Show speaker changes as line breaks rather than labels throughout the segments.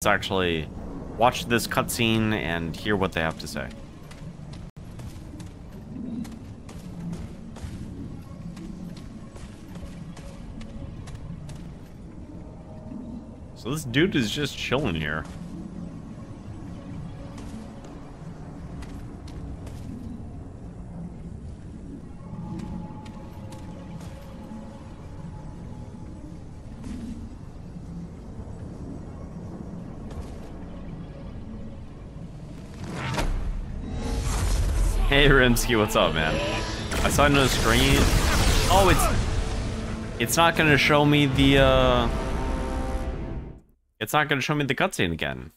Let's actually watch this cutscene and hear what they have to say. So this dude is just chilling here. Hey Rimsky, what's up, man? I saw no screen. Oh, it's it's not gonna show me the uh it's not gonna show me the cutscene again.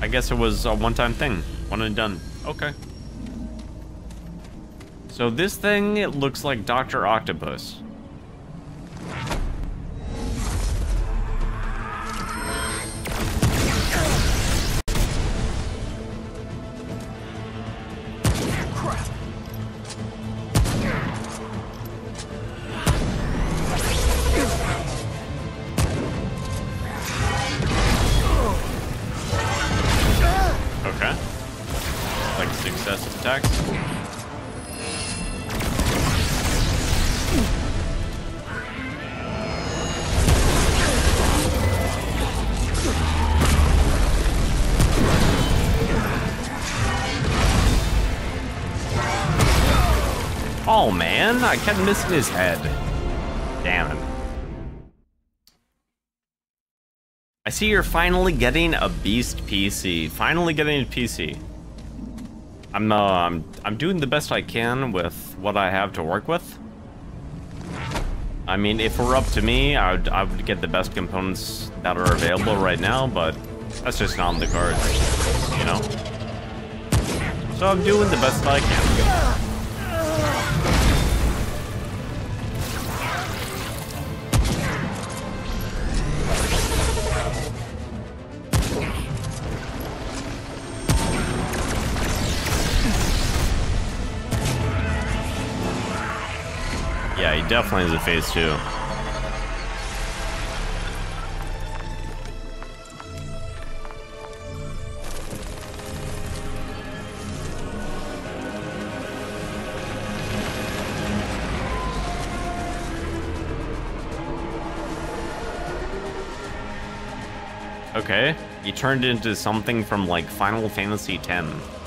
I guess it was a one-time thing. One and done. Okay. So this thing, it looks like Dr. Octopus. Man, I kept missing his head. Damn it. I see you're finally getting a beast PC. Finally getting a PC. I'm uh, I'm I'm doing the best I can with what I have to work with. I mean, if it were up to me, I would I would get the best components that are available right now, but that's just not on the cards, you know. So I'm doing the best I can. Definitely is a phase two. Okay, he turned into something from like Final Fantasy X.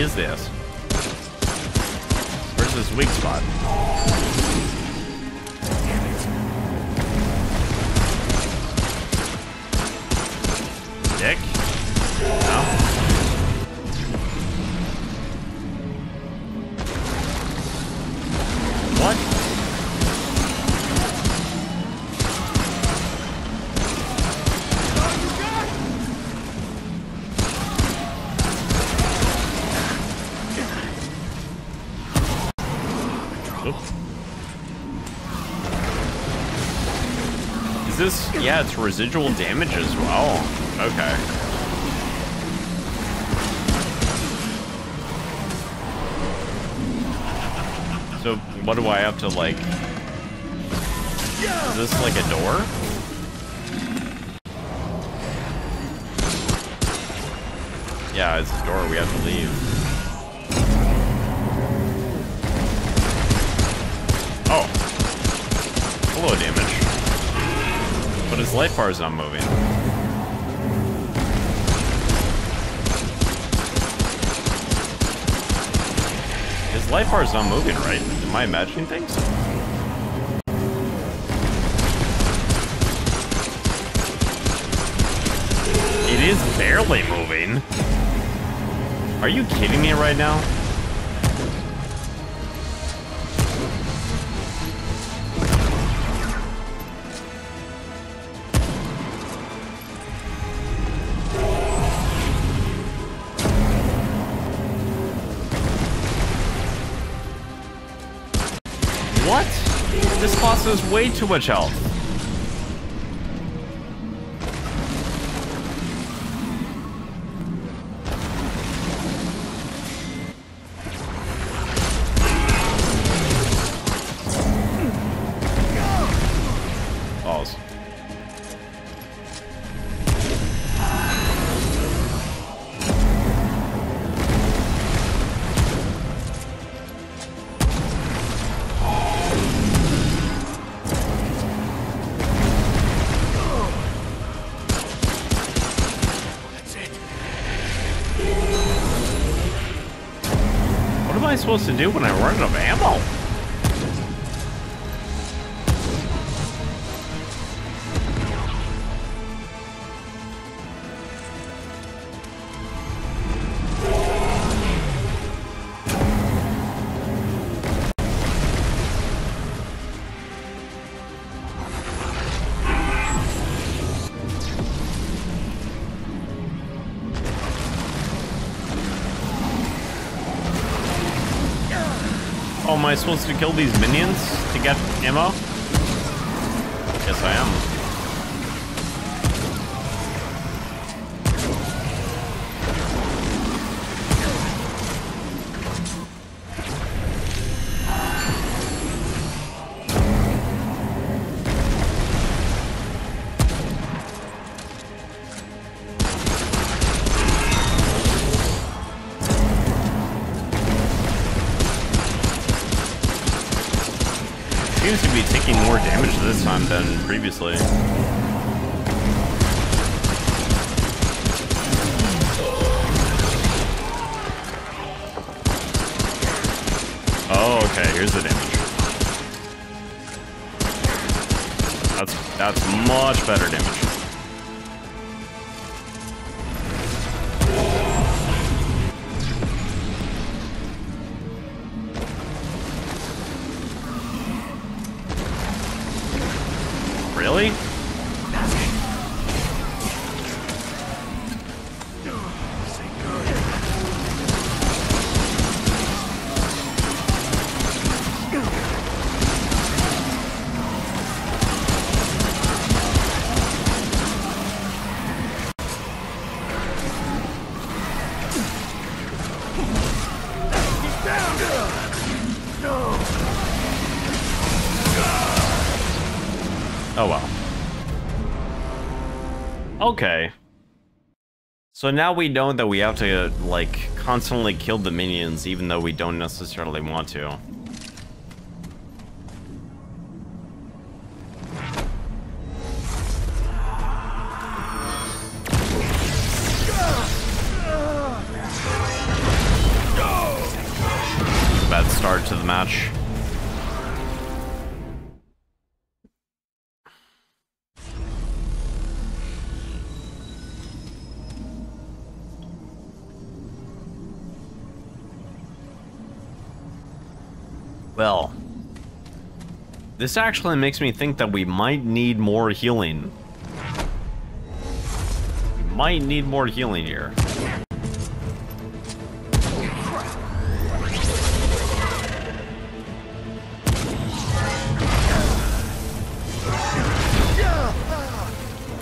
is this? Where's his weak spot? Yeah, it's residual damage as well. Okay. So, what do I have to, like... Is this like a door? Yeah, it's a door. We have to leave. Oh. Hello, damage. But his life bar is not moving. His life bar is not moving, right? Am I imagining things? It is barely moving. Are you kidding me right now? What? This boss has way too much health. Supposed to do when I run out of ammo? Am I supposed to kill these minions to get ammo? Yes, I am. Taking more damage this time than previously. Oh, okay, here's the damage. That's that's much better damage. Okay. So now we know that we have to, like, constantly kill the minions even though we don't necessarily want to. Well, this actually makes me think that we might need more healing. We might need more healing here.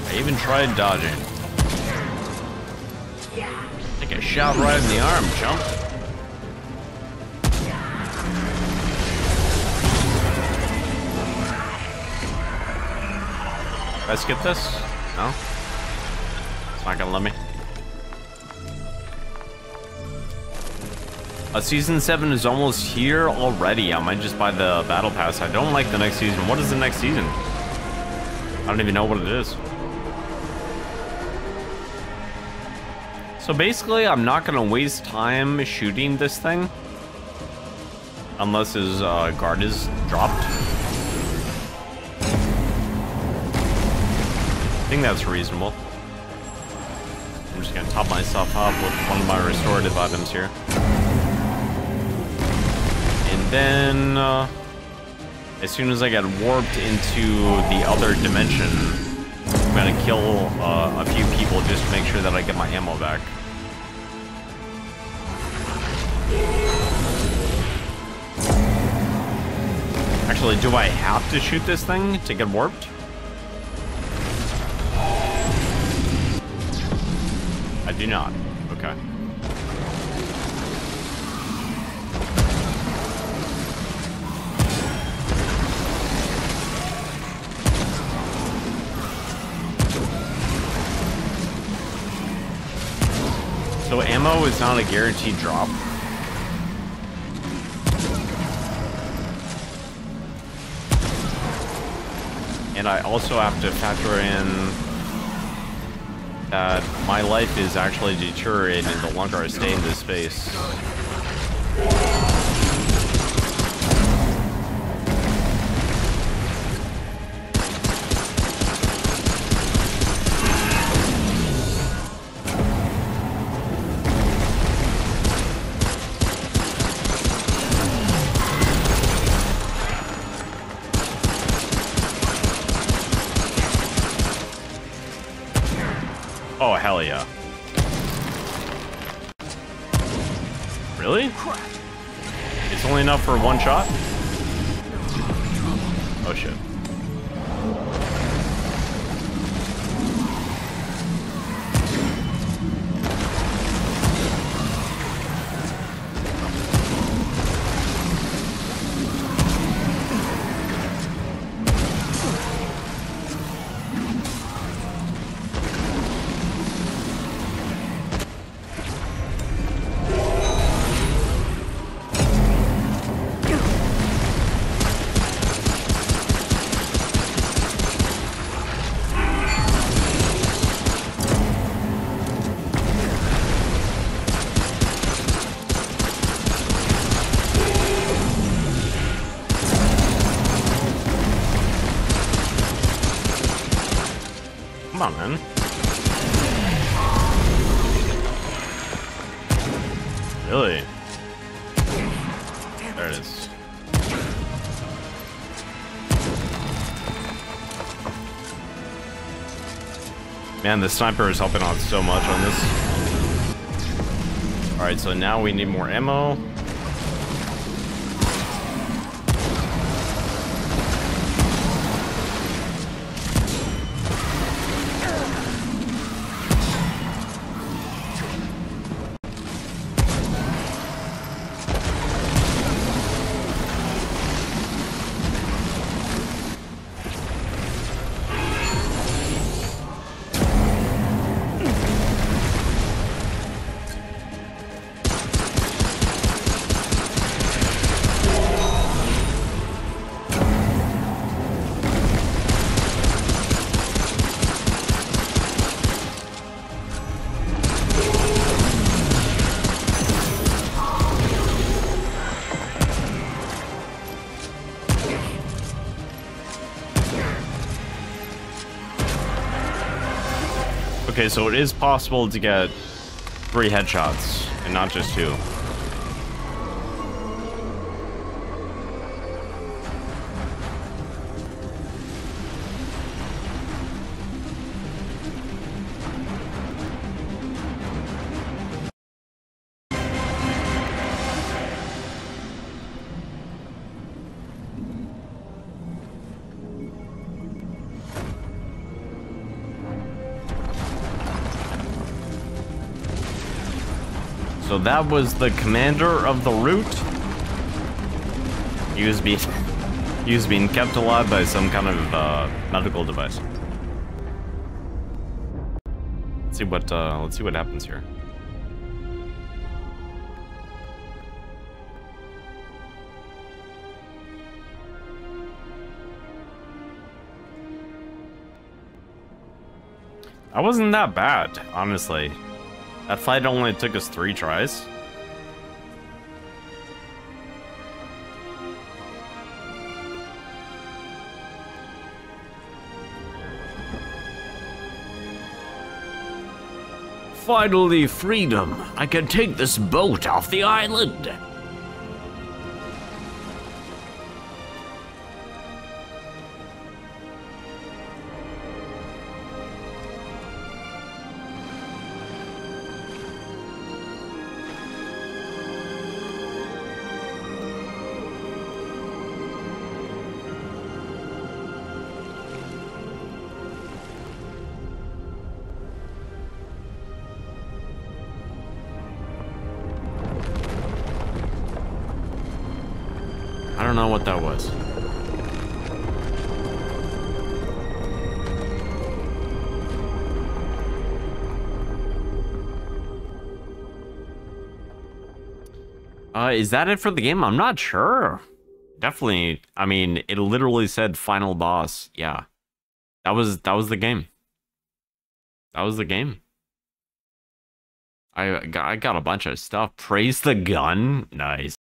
I even tried dodging. Take a shot right in the arm, chump. I skip this? No? It's not gonna let me. Uh, season 7 is almost here already. I might just buy the battle pass. I don't like the next season. What is the next season? I don't even know what it is. So basically, I'm not gonna waste time shooting this thing. Unless his uh, guard is dropped. Think that's reasonable. I'm just gonna top myself up with one of my restorative items here. And then, uh, as soon as I get warped into the other dimension, I'm gonna kill uh, a few people just to make sure that I get my ammo back. Actually, do I have to shoot this thing to get warped? I do not. Okay. So ammo is not a guaranteed drop. And I also have to factor in my life is actually deteriorating the longer I stay in this space. On. Really? There it is. Man, the sniper is helping out so much on this. Alright, so now we need more ammo. Okay, so it is possible to get three headshots and not just two. So that was the commander of the Root. He was being, he was being kept alive by some kind of uh, medical device. Let's see what uh, let's see what happens here. I wasn't that bad, honestly. That fight only took us three tries.
Finally, freedom. I can take this boat off the island.
I don't know what that was. Uh, is that it for the game? I'm not sure. Definitely. I mean, it literally said final boss. Yeah. That was that was the game. That was the game. I got I got a bunch of stuff. Praise the gun. Nice.